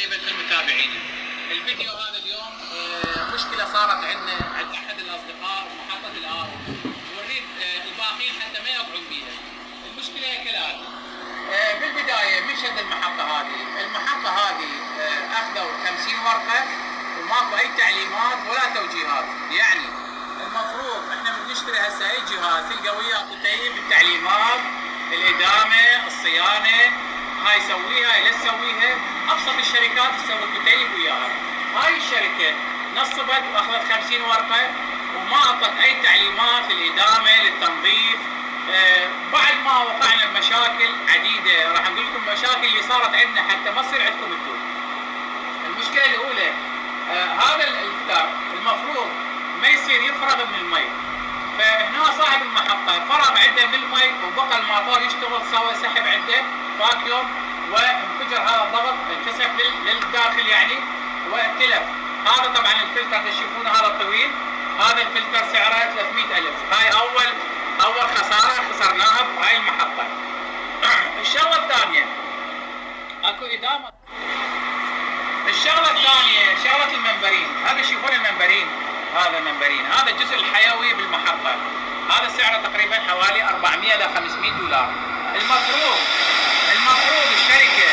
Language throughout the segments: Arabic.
طيبا كل متابعينا. الفيديو هذا اليوم آه، مشكلة صارت عندنا عند أحد الأصدقاء بمحطه الار ونريد آه، الباقيين حتى ما يقعون بها. المشكلة هي. آه، من شد المحطة هذه؟ المحطة هذه آه، أخذوا 50 ورقة وماكو أي تعليمات ولا توجيهات، يعني المفروض إحنا من نشتري هسه أي جهاز تلقى وياه كتيب التعليمات الإدامة الصيانة هاي سويها هاي لا تسويها. أبسط الشركات تسوي كتيب وياها. هاي الشركة نصبت وأخذت 50 ورقة وما أعطت أي تعليمات للإدامة للتنظيف. آه بعد ما وقعنا بمشاكل عديدة. راح أقول لكم مشاكل اللي صارت عندنا حتى ما تصير عندكم أنتم. المشكلة الأولى آه هذا الفتار المفروض ما يصير يفرغ من المي. صاحب المحطة. فرغ عنده من المي وبقى الموتور يشتغل سوى سحب عنده vacuum وانفجر هذا الضغط انكسف لل- للداخل يعني واتلف. هذا طبعا الفلتر تشوفونه هذا الطويل. هذا الفلتر سعره 300 ألف. هاي أول أول خسارة خسرناها بهاي المحطة. الشغلة الثانية. أكو إدامة. الشغلة الثانية شغلة ال membrane. هذا شوفون ال membrane. هذا منبرين هذا الجزء سعره تقريبا حوالي 400 إلى 500 دولار. المفروض المفروض الشركة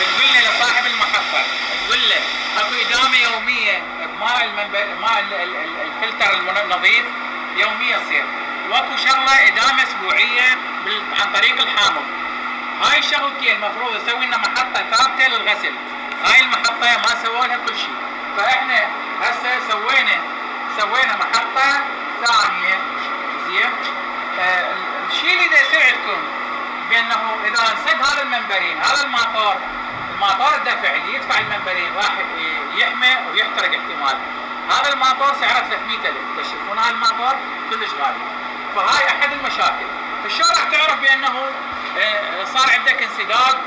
تقول لنا لصاحب المحطة تقول له أكو إدامة يومية بماء المنبر ماء ال- ال- ال- الفلتر النظيف يومية تصير وأكو شغلة إدامة أسبوعية بال- عن طريق الحامض. هاي الشغلتين المفروض يسوي لنا محطة ثابتة للغسل. هاي المحطة ما سووا لها كل شيء. فإحنا هسه سوينا سوينا محطة ثانية زين آه الشيء اللي عندكم بأنه إذا انسد هذا المنبرين هذا الماطور الماطور الدفع اللي يدفع المنبرين راح يحمى ويحترق احتمال. هذا الماطور سعره 300000 تشوفون هذا الماطور كلش غالي. فهاي أحد المشاكل. شلون راح تعرف بأنه آه، صار عندك انسداد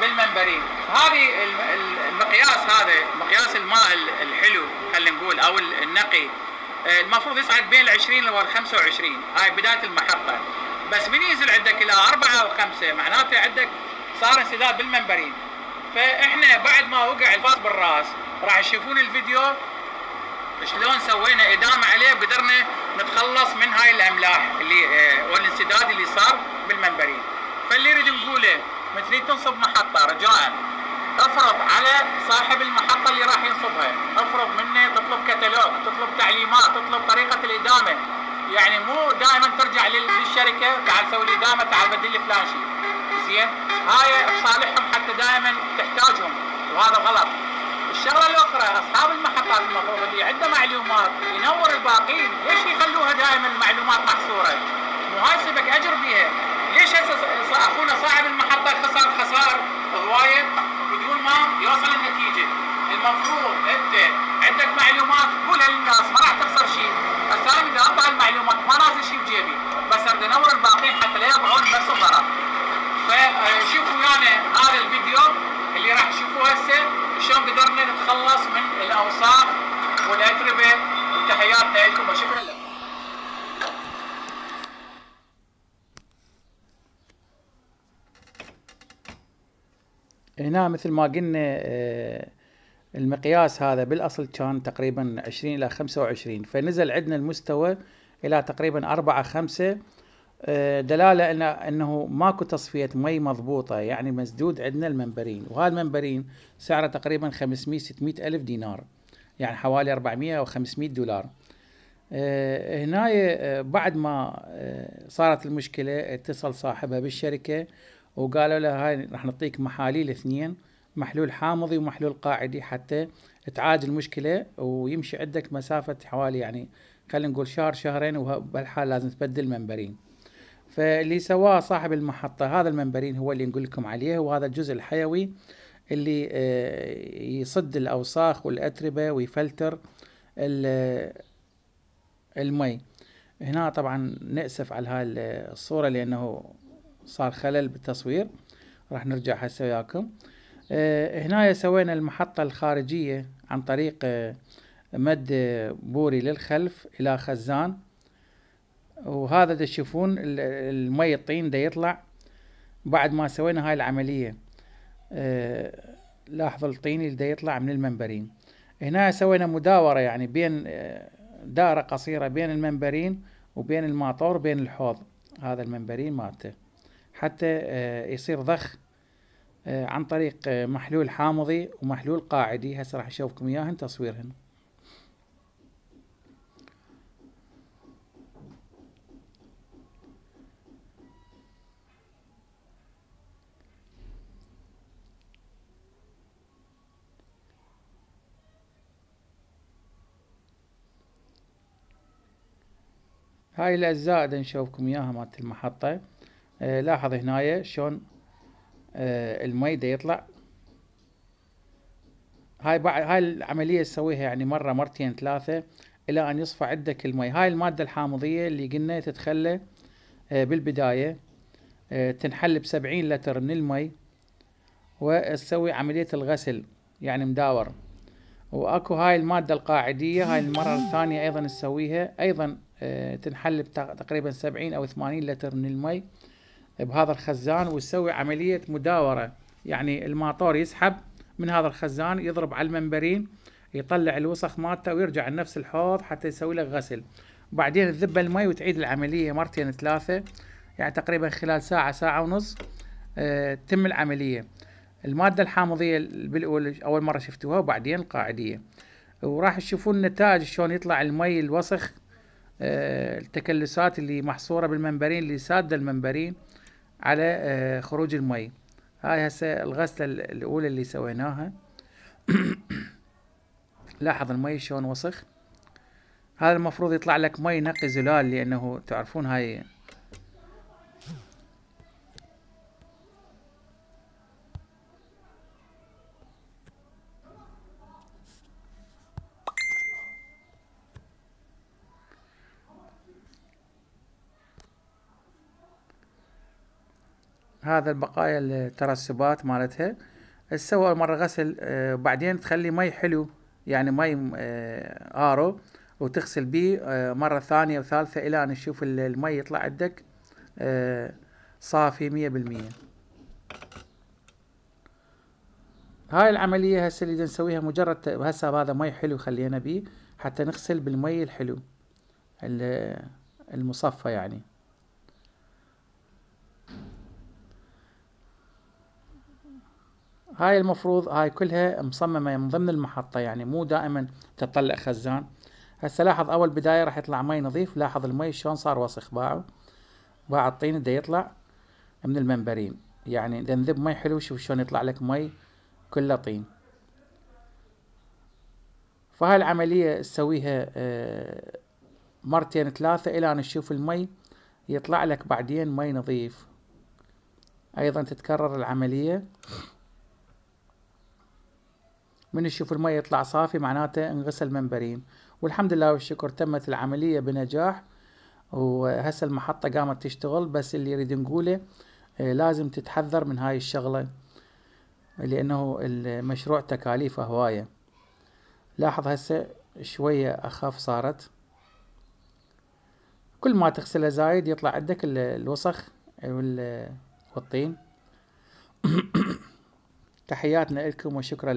بالمنبرين. هذه الم- ال- المقياس هذا مقياس الماء ال- الحلو خلينا نقول أو ال- النقي المفروض يصعد بين ال 20 وال 25 هاي بداية المحطة. بس من ينزل عندك إلى أربعة أو خمسة معناته عندك صار انسداد بالمنبرين. فإحنا بعد ما وقع الفاس بالراس راح تشوفون الفيديو شلون سوينا ادامه عليه قدرنا نتخلص من هاي الأملاح اللي آه، والانسداد اللي صار بالمنبرين. فاللي نريد نقوله من تريد تنصب محطة رجاء. افرض على صاحب المحطة اللي راح ينصبها افرض منه تطلب كتالوج تطلب تعليمات تطلب طريقة الإدامة. يعني مو دائما ترجع لل- للشركة تعال سوي لي إدامة تعال بدل لي فلان شيء. زين؟ هاي بصالحهم حتى دائما تحتاجهم وهذا غلط. الشغلة الأخرى أصحاب المحطات المفروض اللي عنده معلومات ينور الباقين ليش يخلوها دائما المعلومات محصورة؟ مو هاي أجر بيها ليش هسه أخونا صاحب المحطة خسر خسائر هواية؟ ما يوصل النتيجة. المفروض أنت عندك معلومات قولها للناس ما راح تخسر شيء. هسه أنا بدي اطلع المعلومات ما نازل شيء بجيبي. بس اريد أنور الباقين حتى لا يقعون بنفس الضرر فشوفوا ويانا هذا الفيديو اللي راح تشوفوه هسه شلون قدرنا نتخلص من الاوساخ والاتربه وتحياتنا لكم وشكرا لكم هنا مثل ما قلنا آه، المقياس هذا بالأصل كان تقريبا 20 إلى 25 فنزل عندنا المستوى إلى تقريبا 4 5 آه، دلالة ان إنه ماكو تصفية مي مضبوطة يعني مسدود عندنا المنبرين وهذا المنبرين سعره تقريبا 500 600 ألف دينار يعني حوالي 400 أو 500 دولار. آه، هنا بعد ما صارت المشكلة اتصل صاحبها بالشركة وقالوا له هاي راح نعطيك محاليل اثنين محلول حامضي ومحلول قاعدي حتى تعالج المشكلة ويمشي عندك مسافة حوالي يعني خلينا نقول شهر شهرين وبهالحال لازم تبدل منبرين. فاللي سواه صاحب المحطة هذا المنبرين هو اللي نقول لكم عليه وهذا الجزء الحيوي اللي آه، يصد الأوساخ والأتربة ويفلتر ال- المي. هنا طبعا نأسف على هاي الصورة لأنه صار خلل بالتصوير. راح نرجع هسه وياكم. آه، هنا سوينا المحطة الخارجية عن طريق آه، مد بوري للخلف إلى خزان. وهذا تشوفون ال- المي الطين دا يطلع بعد ما سوينا هاي العملية. آه، لاحظوا الطين اللي دا يطلع من المنبرين. هنا سوينا مداورة يعني بين آه، دائرة قصيرة بين المنبرين وبين الماطور بين الحوض. هذا المنبرين مالته. حتى آه، يصير ضخ آه، عن طريق محلول حامضي ومحلول قاعدي. هسه راح اشوفكم إياهن تصويرهن. هاي الأجزاء دا نشوفكم إياها مالت المحطة. آه لاحظ هنايا شلون آه المي دا يطلع. هاي هاي العملية تسويها يعني مرة مرتين ثلاثة إلى أن يصفى عندك المي. هاي المادة الحامضية اللي قلنا تتخلى آه بالبداية آه تنحل بسبعين لتر من المي وتسوي عملية الغسل يعني مداور. وأكو هاي المادة القاعدية هاي المرة الثانية أيضا نسويها أيضا آه، تنحل تقريبا سبعين أو ثمانين لتر من المي. بهذا الخزان وتسوي عملية مداورة. يعني الماطور يسحب من هذا الخزان يضرب على المنبرين يطلع الوسخ مالته ويرجع لنفس الحوض حتى يسوي له غسل. وبعدين تذب المي وتعيد العملية مرتين ثلاثة يعني تقريبا خلال ساعة ساعة ونص تتم العملية. المادة الحامضية بالأول أول مرة شفتوها وبعدين القاعدية. وراح تشوفون النتائج شلون يطلع المي الوسخ آه، التكلسات اللي محصورة بالمنبرين اللي سادة المنبرين. على آه، خروج المي. هاي هسه الغسلة الأولى اللي سويناها. لاحظ المي شلون وسخ. هذا المفروض يطلع لك مي نقي زلال لأنه تعرفون هاي هذا البقايا الترسبات مالتها. تسوى مرة غسل آه بعدين تخلي مي حلو يعني مي آه RO وتغسل بيه آه مرة ثانية وثالثة إلى أن تشوف المي يطلع عندك آه صافي مية بالمية. هاي العملية هسه اللي نسويها مجرد هسه هذا مي حلو خلينا بيه حتى نغسل بالمي الحلو المصفى يعني. هاي المفروض هاي كلها مصممة من ضمن المحطة يعني مو دائما تطلع خزان. هسه لاحظ أول بداية راح يطلع مي نظيف لاحظ المي شلون صار وسخ. باعه باع الطين دا يطلع من ال membrane. يعني إذا نذب مي حلو شوف شلون يطلع لك مي كله طين. فهاي العملية تسويها آه، مرتين ثلاثة إلى أن تشوف المي يطلع لك بعدين مي نظيف. أيضا تتكرر العملية. من يشوف المي يطلع صافي معناته انغسل منبرين. والحمد لله والشكر تمت العملية بنجاح وهسه المحطة قامت تشتغل بس اللي يريد نقوله آه، لازم تتحذر من هاي الشغلة لأنه المشروع تكاليفه هواية. لاحظ هسه شوية أخف صارت. كل ما تغسله زايد يطلع عندك الوسخ والطين. تحياتنا لكم وشكرا لكم